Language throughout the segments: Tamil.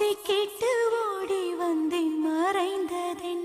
ஓசை கேட்டு ஓடி வந்தேன் மறைந்ததென்ன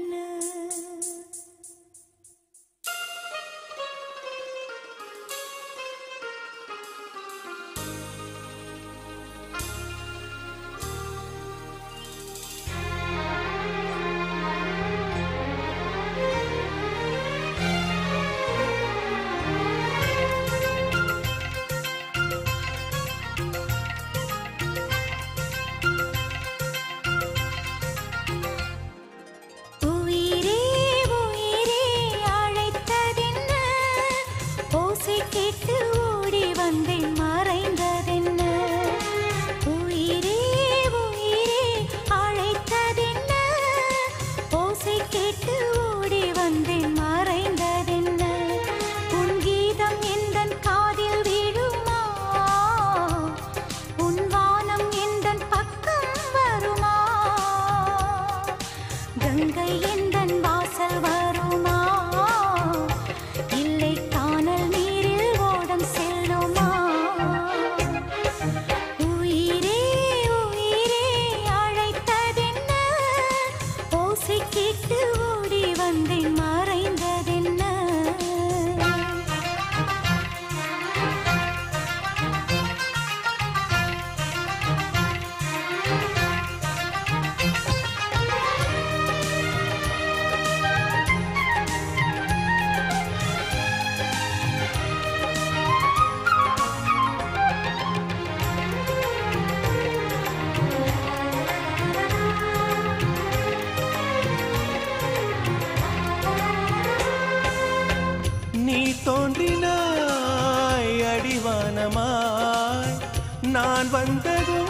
தோன்றினாய் அடிவானமாய். நான் வந்ததும்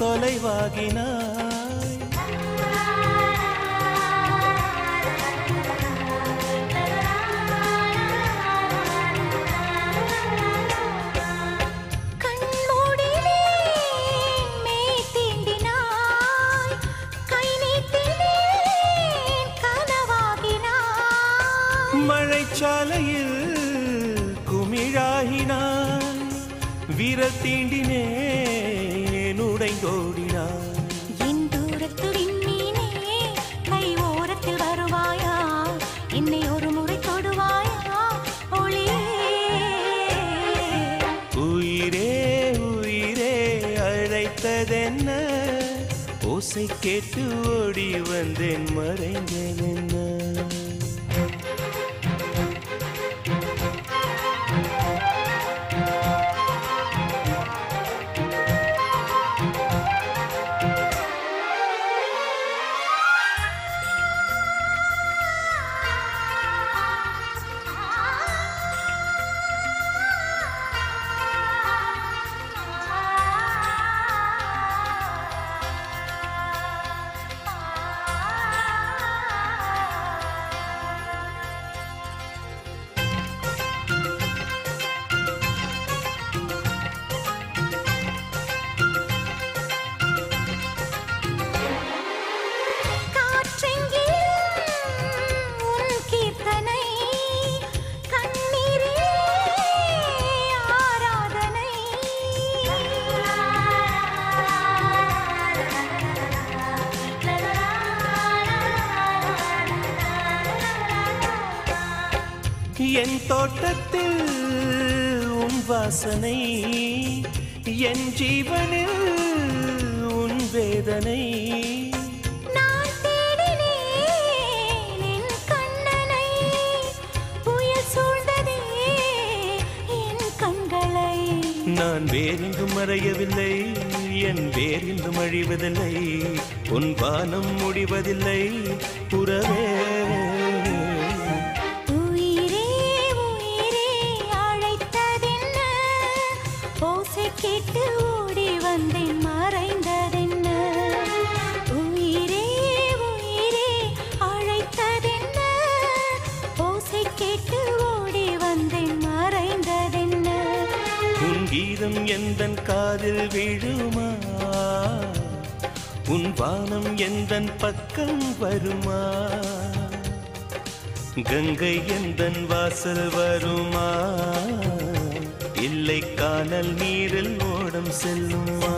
தொலைவாகினாய். கனவாகினாய் மழைச்சாலையில் குமிழாகினாய் விரல் தீண்டினேன் உடைந்தோடினாய் என் தூரத்து விண்மீனே கை ஓரத்தில் வருவாயா? என்னை ஒரு முறை தொடுவாயா? ஒளியே உயிரே உயிரே அழைத்ததென்ன? ஓசை கேட்டு ஓடி வந்தேன் மறைந்ததென்ன காற்றெங்கிலும் என் தோட்டத்தில் உன் வாசனை என் ஜீவனில் உன் வேதனை. நான் வேறெங்கும் மறையவில்லை என் வேறெங்கும் அழிவதில்லை உன் வானம் முடிவதில்லை புறவே வந்தேன் மறைந்ததென்ன? உயிரே உயிரே அழைத்ததென்ன? ஓசை கேட்டு ஓடி வந்தேன் மறைந்ததென்ன? உன் கீதம் எந்தன் காதில் விழுமா? உன் வானம் எந்தன் பக்கம் வருமா? கங்கை எந்தன் வாசல் வருமா? இல்லை காணல் நீரில் ஓடம் செல்லுமா